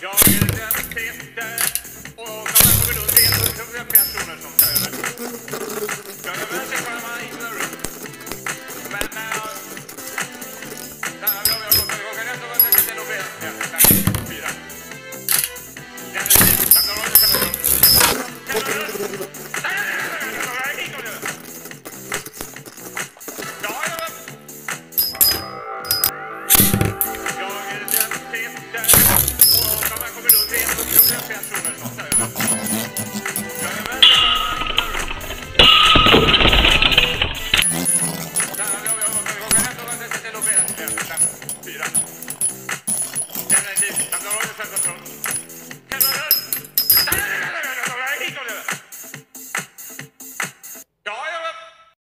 Y'all get it down to fyra. Den är till. Jag kan vara